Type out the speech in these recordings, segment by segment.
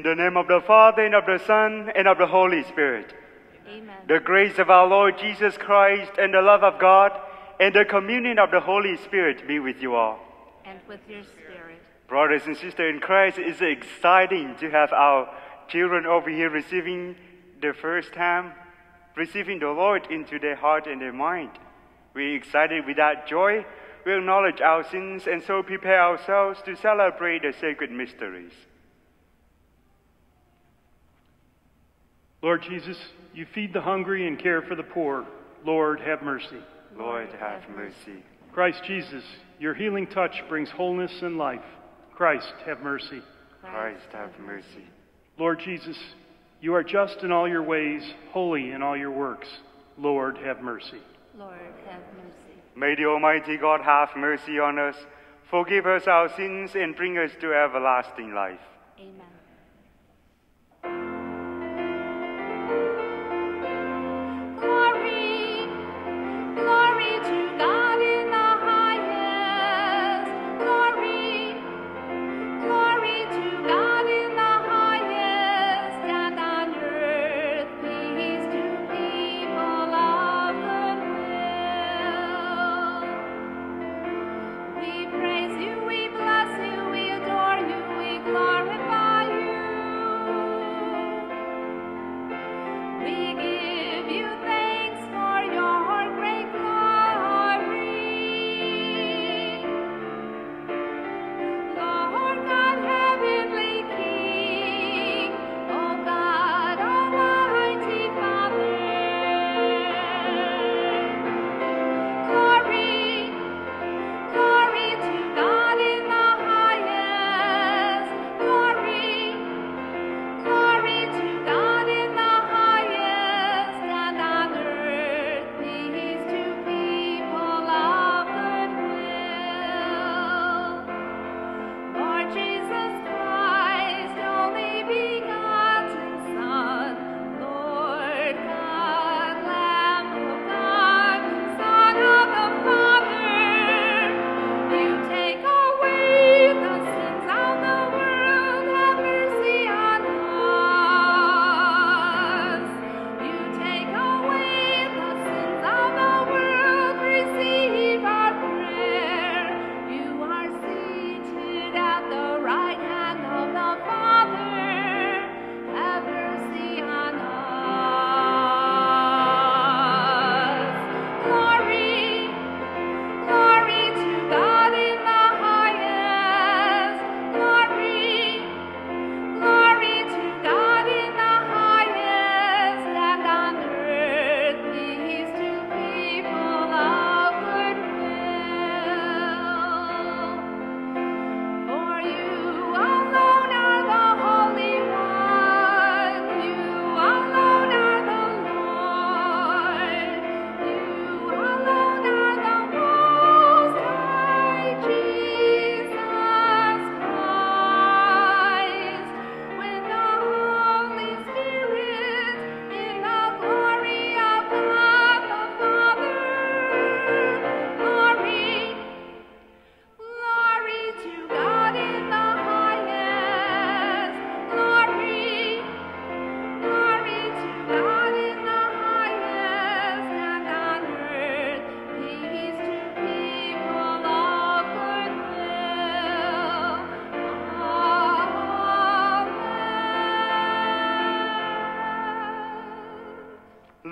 In the name of the Father, and of the Son, and of the Holy Spirit. Amen. The grace of our Lord Jesus Christ, and the love of God, and the communion of the Holy Spirit be with you all. And with your spirit. Brothers and sisters in Christ, it's exciting to have our children over here receiving the first time, receiving the Lord into their heart and their mind. We're excited with that joy. We acknowledge our sins and so prepare ourselves to celebrate the sacred mysteries. Lord Jesus, you feed the hungry and care for the poor. Lord, have mercy. Lord, have mercy. Christ Jesus, your healing touch brings wholeness and life. Christ, have mercy. Christ, have mercy. Lord Jesus, you are just in all your ways, holy in all your works. Lord, have mercy. Lord, have mercy. May the Almighty God have mercy on us, forgive us our sins, and bring us to everlasting life. Amen.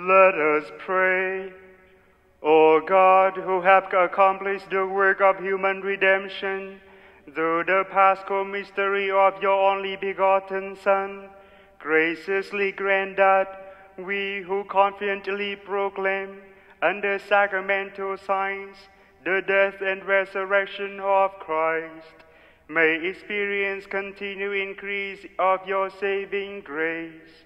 Let us pray. O God, who have accomplished the work of human redemption through the paschal mystery of your only begotten Son, graciously grant that we who confidently proclaim under sacramental signs the death and resurrection of Christ may experience continued increase of your saving grace.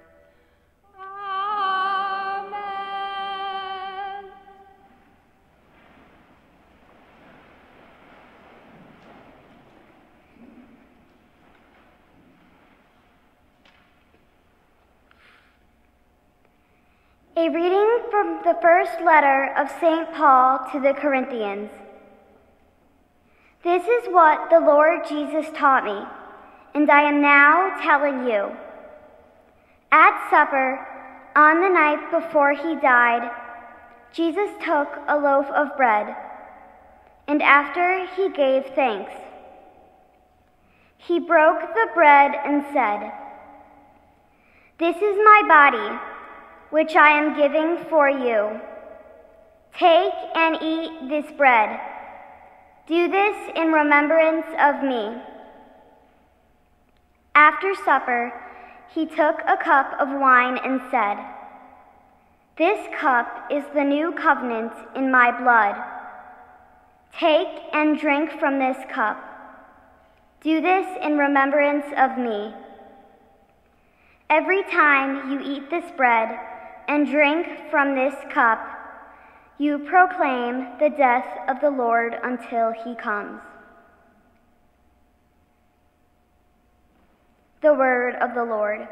A reading from the first letter of St. Paul to the Corinthians. This is what the Lord Jesus taught me, and I am now telling you. At supper, on the night before he died, Jesus took a loaf of bread, and after he gave thanks, he broke the bread and said, This is my body which I am giving for you. Take and eat this bread. Do this in remembrance of me. After supper, he took a cup of wine and said, This cup is the new covenant in my blood. Take and drink from this cup. Do this in remembrance of me. Every time you eat this bread and drink from this cup, you proclaim the death of the Lord until he comes. The word of the Lord.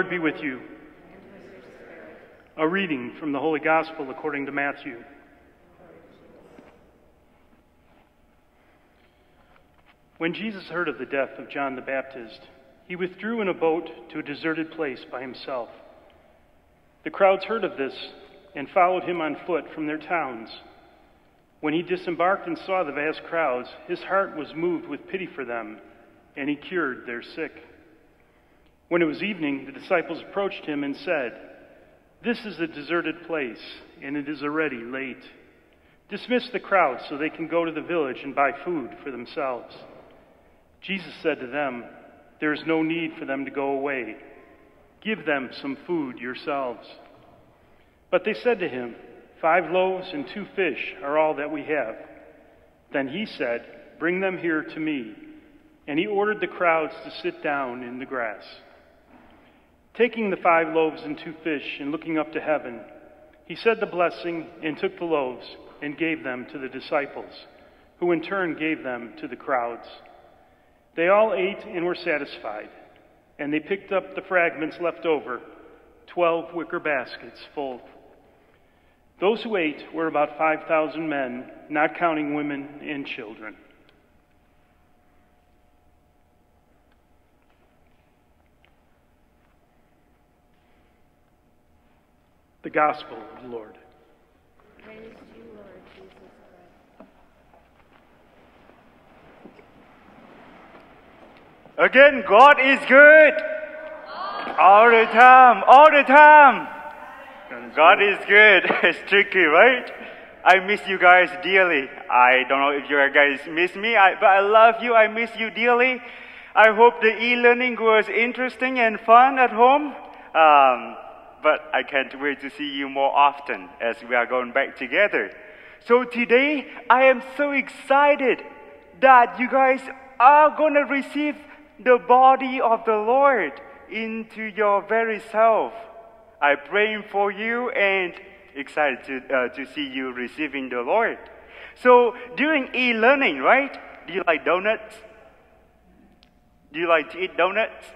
Lord be with you. A reading from the Holy Gospel according to Matthew. When Jesus heard of the death of John the Baptist, he withdrew in a boat to a deserted place by himself. The crowds heard of this and followed him on foot from their towns. When he disembarked and saw the vast crowds, his heart was moved with pity for them, and he cured their sick. When it was evening, the disciples approached him and said, This is a deserted place, and it is already late. Dismiss the crowd so they can go to the village and buy food for themselves. Jesus said to them, There is no need for them to go away. Give them some food yourselves. But they said to him, Five loaves and two fish are all that we have. Then he said, Bring them here to me. And he ordered the crowds to sit down in the grass. Taking the five loaves and two fish and looking up to heaven, he said the blessing and took the loaves and gave them to the disciples, who in turn gave them to the crowds. They all ate and were satisfied, and they picked up the fragments left over, twelve wicker baskets full. Those who ate were about 5,000 men, not counting women and children. The Gospel of the Lord. Praise to you, Lord Jesus Christ. Again, God is good. All the time, all the time. God is good. It's tricky, right? I miss you guys dearly. I don't know if you guys miss me, I, but I love you. I miss you dearly. I hope the e-learning was interesting and fun at home. Um, but I can't wait to see you more often as we are going back together. So today, I am so excited that you guys are going to receive the body of the Lord into your very self. I'm praying for you and excited to, uh, to see you receiving the Lord. So during e-learning, right? Do you like donuts? Do you like to eat donuts?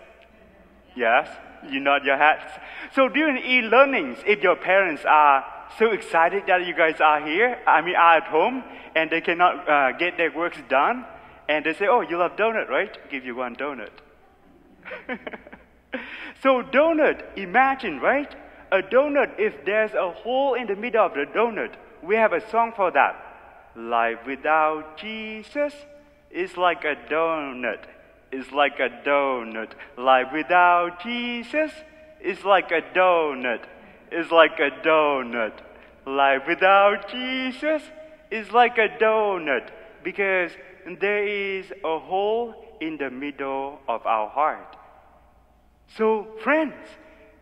Yes, you nod your heads. So during e-learnings, if your parents are so excited that you guys are here, I mean are at home, and they cannot uh, get their works done, and they say, "Oh, you love donut, right? Give you one donut." so donut, imagine, right? A donut. If there's a hole in the middle of the donut, we have a song for that. Life without Jesus is like a donut. Is like a donut. Life without Jesus is like a donut. Is like a donut. Life without Jesus is like a donut because there is a hole in the middle of our heart. So, friends,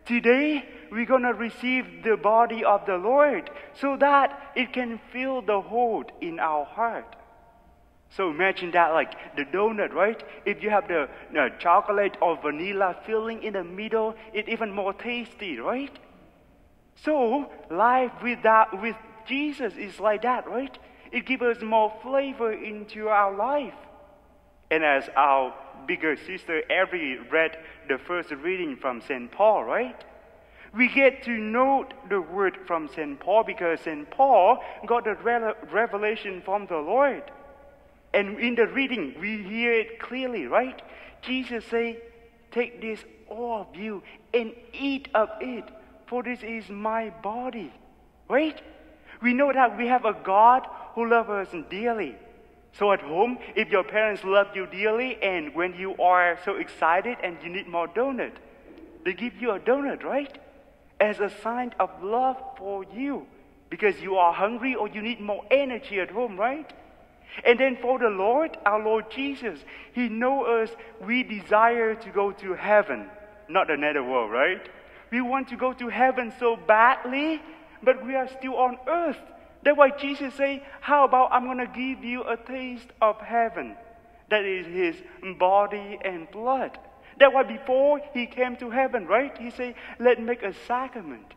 today we're going to receive the body of the Lord so that it can fill the hole in our heart. So imagine that like the donut, right? If you have the uh, chocolate or vanilla filling in the middle, it's even more tasty, right? So life with that, with Jesus is like that, right? It gives us more flavor into our life. And as our bigger sister Avery read the first reading from St. Paul, right? We get to know the word from St. Paul because St. Paul got the re- revelation from the Lord. And in the reading, we hear it clearly, right? Jesus say, take this, all of you, and eat of it, for this is my body. Right? We know that we have a God who loves us dearly. So at home, if your parents love you dearly and when you are so excited and you need more donut, they give you a donut, right? As a sign of love for you because you are hungry or you need more energy at home, right? And then for the Lord, our Lord Jesus, He knows us, we desire to go to heaven, not the nether world, right? We want to go to heaven so badly, but we are still on earth. That's why Jesus say, how about I'm going to give you a taste of heaven? That is His body and blood. That's why before He came to heaven, right? He say, let make a sacrament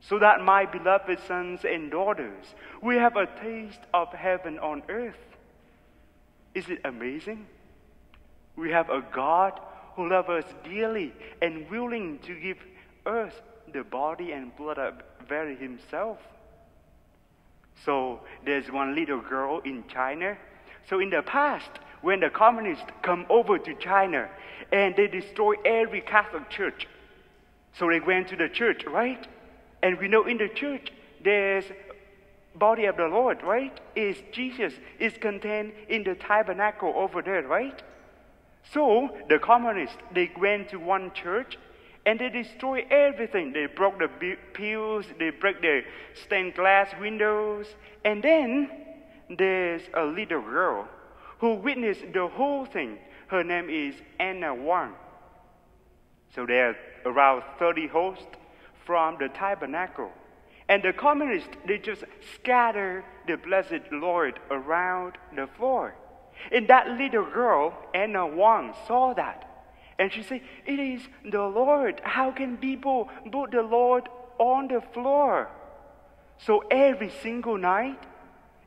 so that my beloved sons and daughters we have a taste of heaven on earth. Is it amazing? We have a God who loves us dearly and willing to give us the body and blood of very himself. So there's one little girl in China. So in the past, when the communists come over to China and they destroy every Catholic church, so they went to the church, right? And we know in the church there's body of the Lord, right? Is Jesus is contained in the tabernacle over there, right? So the communists they went to one church and they destroy everything. They broke the pews, they break the stained glass windows, and then there's a little girl who witnessed the whole thing. Her name is Anna Wang. So there are around 30 hosts from the tabernacle. And the communists, they just scatter the blessed Lord around the floor. And that little girl, Anna Wang, saw that. And she said, It is the Lord. How can people put the Lord on the floor? So every single night,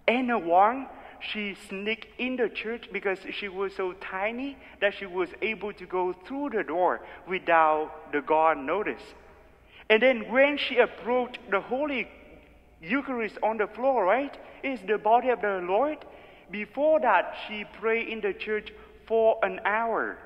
Anna Wang, she sneaked in the church because she was so tiny that she was able to go through the door without the guard notice. And then when she approached the Holy Eucharist on the floor, right, is the body of the Lord. Before that, she prayed in the church for an hour.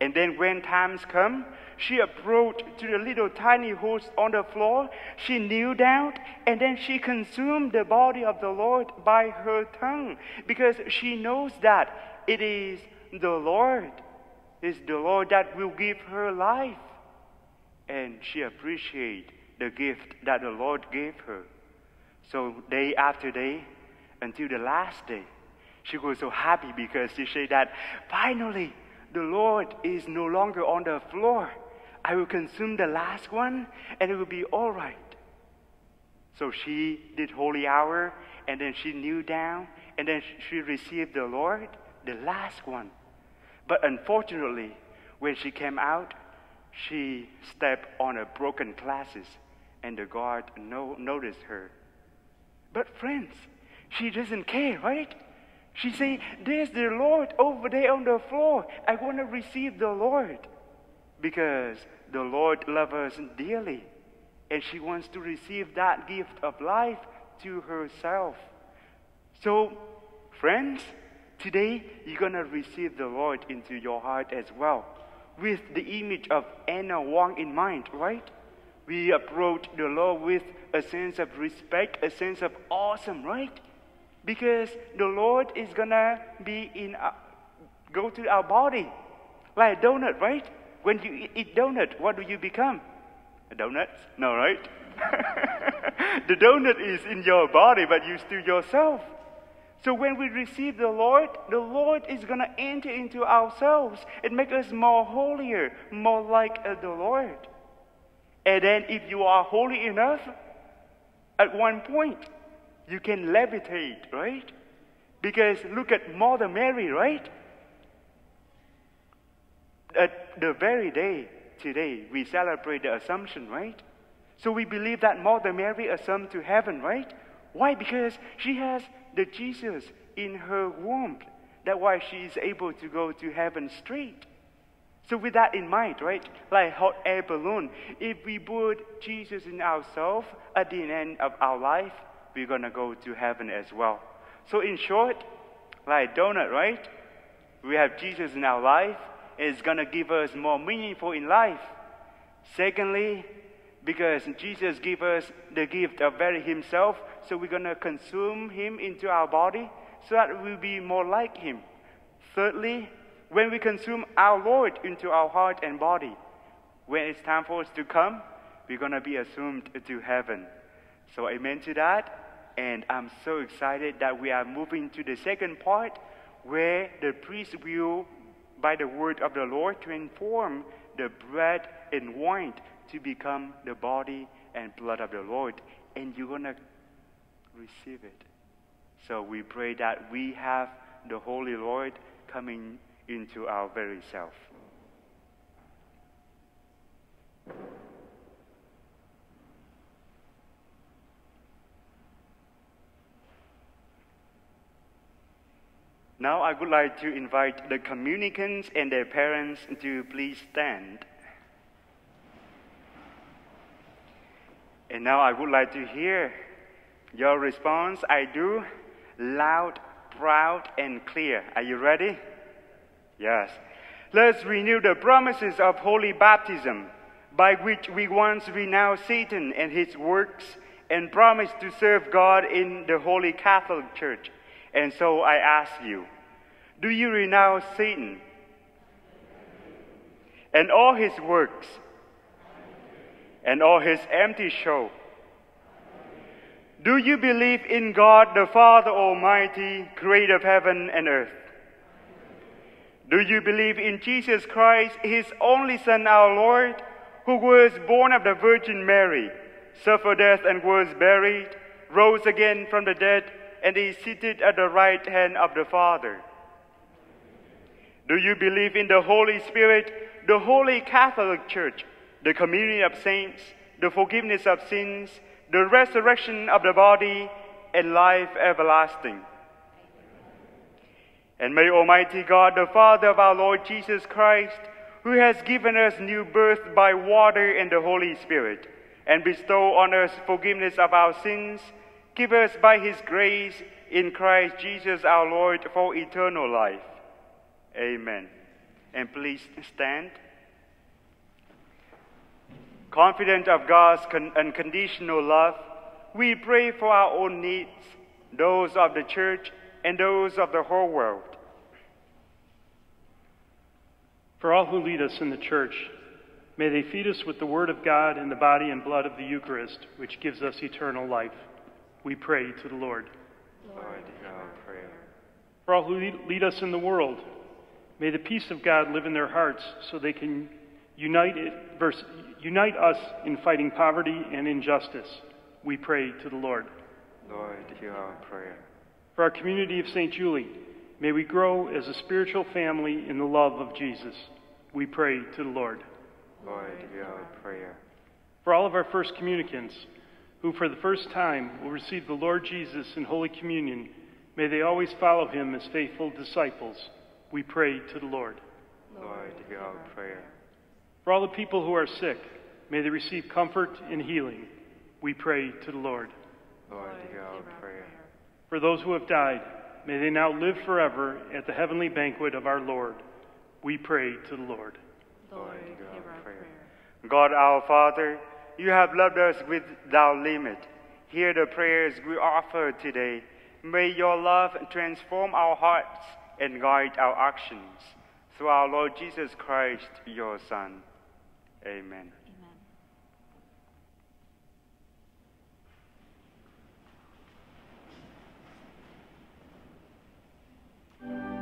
And then when times come, she approached to the little tiny host on the floor. She kneeled down and then she consumed the body of the Lord by her tongue because she knows that it is the Lord. It's the Lord that will give her life and she appreciated the gift that the Lord gave her. So day after day, until the last day, she was so happy because she said that finally the Lord is no longer on the floor. I will consume the last one and it will be all right. So she did holy hour and then she kneeled down and then she received the Lord, the last one. But unfortunately, when she came out, she stepped on a broken glasses, and the guard no, noticed her. But friends, she doesn't care, right? She say, "There's the Lord over there on the floor. I want to receive the Lord because the Lord loves us dearly, and she wants to receive that gift of life to herself." So, friends, today you're gonna receive the Lord into your heart as well with the image of Anna Wang in mind, right? We approach the Lord with a sense of respect, a sense of awesome, right? Because the Lord is gonna be in, our, go to our body, like a donut, right? When you eat donut, what do you become? A donut? No, right? the donut is in your body, but you still yourself. So when we receive the Lord, the Lord is going to enter into ourselves and make us more holier, more like uh, the Lord. And then if you are holy enough, at one point, you can levitate, right? Because look at Mother Mary, right? At the very day today, we celebrate the Assumption, right? So we believe that Mother Mary assumed to heaven, right? Why? Because she has the Jesus in her womb. That's why she is able to go to heaven straight. So with that in mind, right, like hot air balloon, if we put Jesus in ourselves at the end of our life, we're gonna go to heaven as well. So in short, like donut, right? We have Jesus in our life. It's gonna give us more meaningful in life. Secondly, because Jesus gave us the gift of very Himself, so we're going to consume Him into our body. so that we'll be more like Him. Thirdly, when we consume our Lord into our heart and body, when it's time for us to come, we're going to be assumed to heaven. So, amen to that. And I'm so excited that we are moving to the second part where the priest will, by the word of the Lord, transform the bread and wine to become the body and blood of the Lord. And you're going to receive it. So we pray that we have the Holy Lord coming into our very self. Now I would like to invite the communicants and their parents to please stand. And now I would like to hear your response. I do loud, proud, and clear. Are you ready? Yes. Let's renew the promises of holy baptism by which we once renounced Satan and his works and promised to serve God in the Holy Catholic Church. And so I ask you, do you renounce Satan and all his works and all his empty show? Do you believe in God the Father Almighty, creator of heaven and earth? Do you believe in Jesus Christ, his only Son, our Lord, who was born of the Virgin Mary, suffered death and was buried, rose again from the dead, and is seated at the right hand of the Father? Do you believe in the Holy Spirit, the Holy Catholic Church, the communion of saints, the forgiveness of sins, the resurrection of the body, and life everlasting? And may Almighty God, the Father of our Lord Jesus Christ, who has given us new birth by water and the Holy Spirit, and bestow on us forgiveness of our sins, give us by his grace in Christ Jesus our Lord for eternal life. Amen. And please stand. Confident of God's con- unconditional love, we pray for our own needs, those of the church, and those of the whole world. For all who lead us in the church, may they feed us with the Word of God and the body and blood of the Eucharist, which gives us eternal life. We pray to the Lord. Lord, hear our prayer. For all who lead, lead us in the world, may the peace of God live in their hearts so they can unite, it, verse, unite us in fighting poverty and injustice. We pray to the Lord. Lord, hear our prayer. For our community of St. Julie, may we grow as a spiritual family in the love of Jesus. We pray to the Lord. Lord, hear our prayer. For all of our first communicants, who for the first time will receive the Lord Jesus in Holy Communion, may they always follow him as faithful disciples. We pray to the Lord. Lord, hear our prayer. For all the people who are sick, may they receive comfort and healing. We pray to the Lord. Lord, hear our prayer. For those who have died, may they now live forever at the heavenly banquet of our Lord. We pray to the Lord. Lord, hear our prayer. God our Father, you have loved us without limit. Hear the prayers we offer today. May your love transform our hearts and guide our actions. Through our Lord Jesus Christ, your Son. Amen. One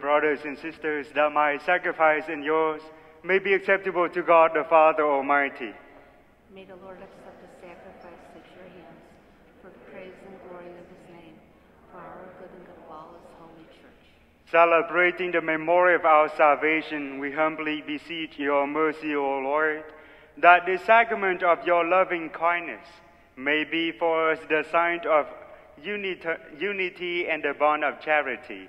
brothers and sisters, that my sacrifice and yours may be acceptable to God the Father Almighty. May the Lord accept the sacrifice at your hands for the praise and glory of his name, for our good and good of all his holy church. Celebrating the memory of our salvation, we humbly beseech your mercy, O Lord, that the sacrament of your loving kindness may be for us the sign of unit- unity and the bond of charity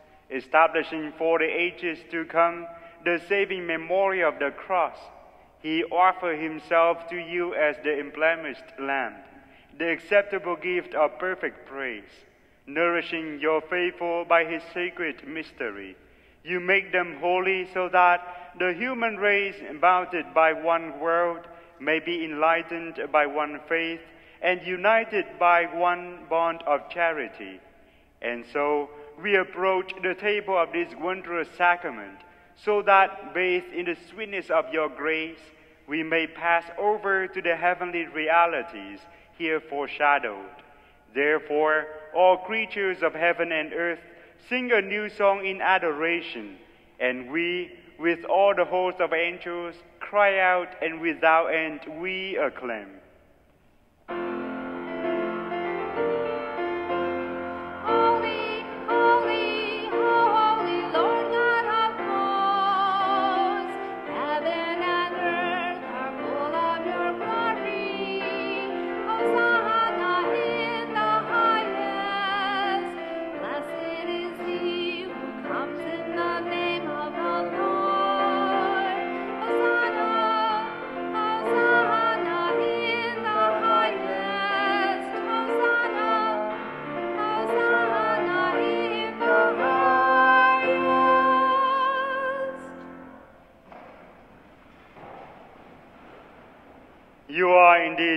establishing for the ages to come the saving memory of the cross, he offered himself to you as the emblemished lamb, the acceptable gift of perfect praise nourishing your faithful by his sacred mystery. You make them holy so that the human race, bounded by one world, may be enlightened by one faith and united by one bond of charity. And so we approach the table of this wondrous sacrament, so that, bathed in the sweetness of your grace, we may pass over to the heavenly realities here foreshadowed. Therefore, all creatures of heaven and earth sing a new song in adoration, and we, with all the host of angels, cry out, and without end we acclaim.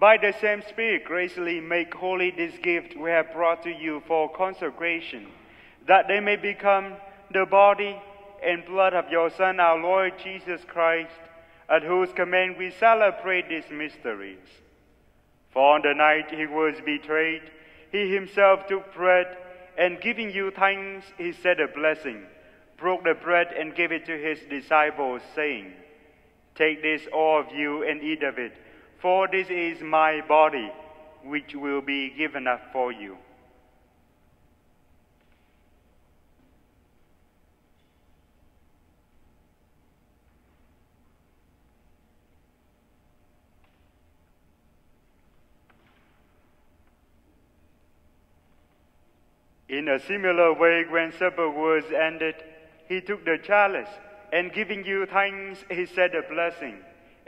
by the same Spirit, graciously make holy this gift we have brought to you for consecration, that they may become the body and blood of your Son, our Lord Jesus Christ, at whose command we celebrate these mysteries. For on the night he was betrayed, he himself took bread, and giving you thanks, he said a blessing, broke the bread, and gave it to his disciples, saying, Take this, all of you, and eat of it, for this is my body, which will be given up for you. In a similar way, when supper was ended, he took the chalice, and giving you thanks, he said a blessing,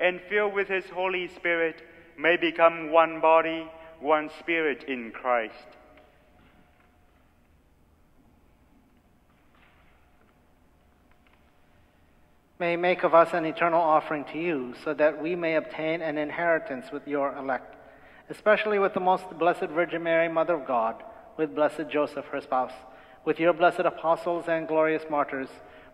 and filled with his Holy Spirit may become one body, one spirit in Christ. May make of us an eternal offering to you, so that we may obtain an inheritance with your elect, especially with the most blessed Virgin Mary, Mother of God, with blessed Joseph, her spouse, with your blessed apostles and glorious martyrs,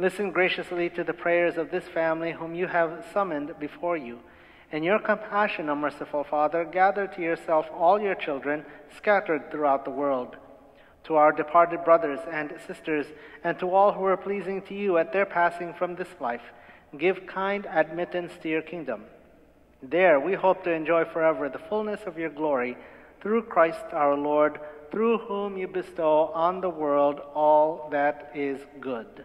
Listen graciously to the prayers of this family whom you have summoned before you. In your compassion, O merciful Father, gather to yourself all your children scattered throughout the world. To our departed brothers and sisters, and to all who are pleasing to you at their passing from this life, give kind admittance to your kingdom. There we hope to enjoy forever the fullness of your glory through Christ our Lord, through whom you bestow on the world all that is good.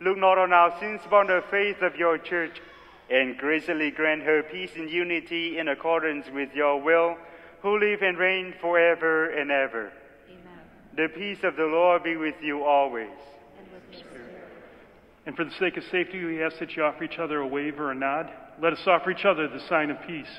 look not on our sins, but on the faith of your church, and graciously grant her peace and unity in accordance with your will, who live and reign forever and ever. Amen. The peace of the Lord be with you always. And with your spirit. And for the sake of safety, we ask that you offer each other a wave or a nod. Let us offer each other the sign of peace.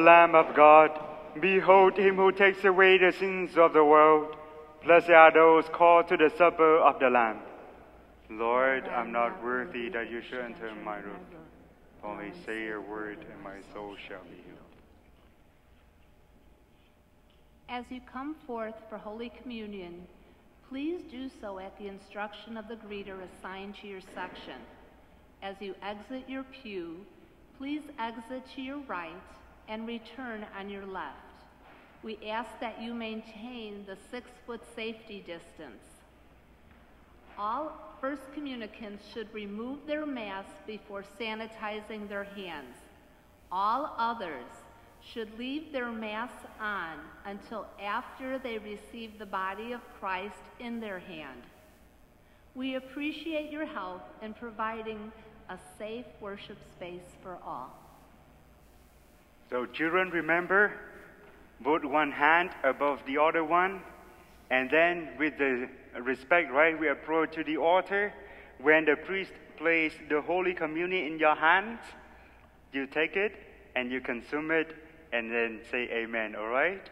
Lamb of God. Behold him who takes away the sins of the world. Blessed are those called to the supper of the Lamb. Lord, I'm not worthy that you should enter my room. Only say a word, and my soul shall be healed. As you come forth for Holy Communion, please do so at the instruction of the greeter assigned to your section. As you exit your pew, please exit to your right and return on your left. We ask that you maintain the six foot safety distance. All first communicants should remove their masks before sanitizing their hands. All others should leave their masks on until after they receive the body of Christ in their hand. We appreciate your help in providing a safe worship space for all. So, children, remember, put one hand above the other one, and then with the respect, right, we approach to the altar. When the priest places the Holy Communion in your hands, you take it and you consume it, and then say Amen, all right?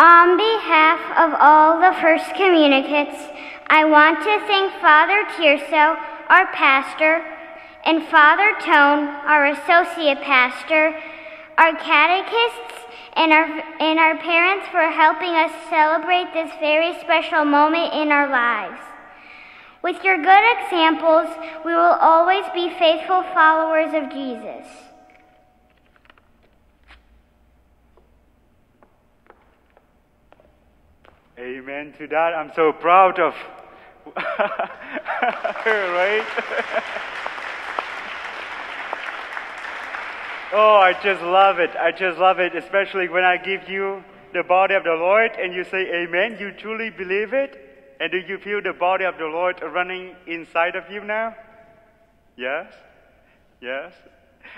On behalf of all the First Communicates, I want to thank Father Tirso, our pastor, and Father Tone, our associate pastor, our catechists, and our, and our parents for helping us celebrate this very special moment in our lives. With your good examples, we will always be faithful followers of Jesus. Amen to that. I'm so proud of right? oh, I just love it. I just love it, especially when I give you the body of the Lord and you say amen. You truly believe it? And do you feel the body of the Lord running inside of you now? Yes? Yes?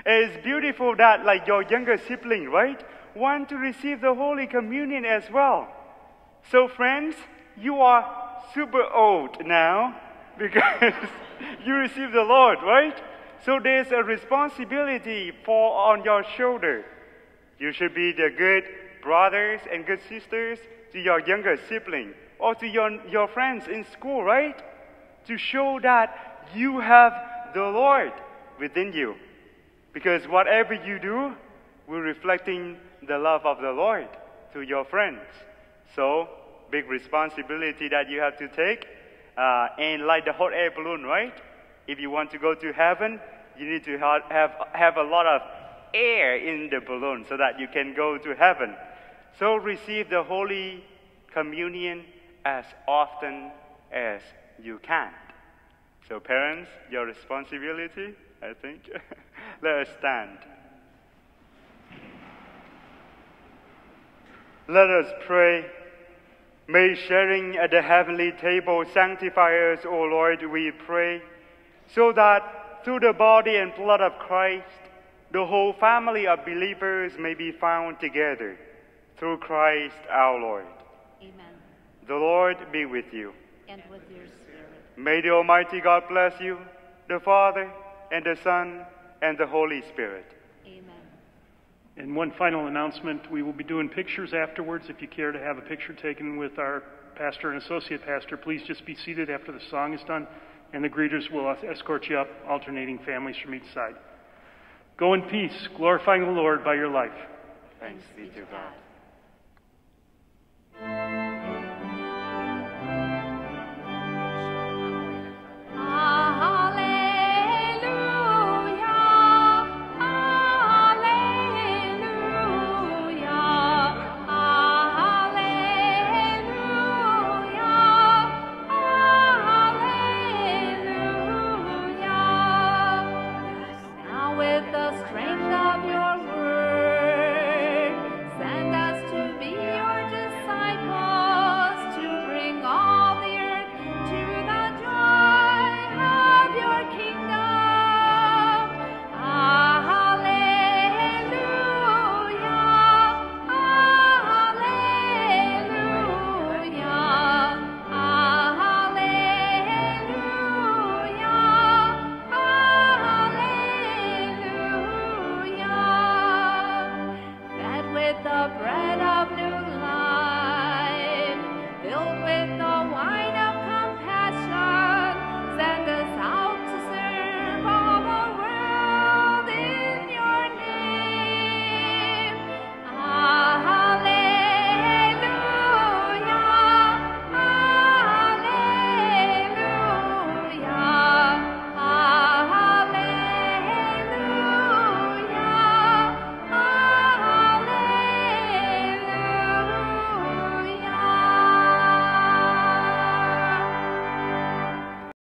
It's beautiful that, like your younger sibling, right, want to receive the Holy Communion as well. So, friends, you are super old now because you received the Lord, right? So there's a responsibility for on your shoulder. You should be the good brothers and good sisters to your younger sibling or to your, your friends in school, right? To show that you have the Lord within you. Because whatever you do will reflecting the love of the Lord to your friends. So, big responsibility that you have to take. Uh, and like the hot air balloon, right? If you want to go to heaven, you need to have, have, have a lot of air in the balloon so that you can go to heaven. So receive the Holy Communion as often as you can. So, parents, your responsibility, I think. Let us stand. Let us pray. May sharing at the heavenly table sanctify us, O Lord, we pray, so that through the body and blood of Christ, the whole family of believers may be found together through Christ our Lord. Amen. The Lord be with you. And with your spirit. May the Almighty God bless you, the Father, and the Son, and the Holy Spirit. And one final announcement we will be doing pictures afterwards. If you care to have a picture taken with our pastor and associate pastor, please just be seated after the song is done, and the greeters will escort you up, alternating families from each side. Go in peace, glorifying the Lord by your life. Thanks be to God.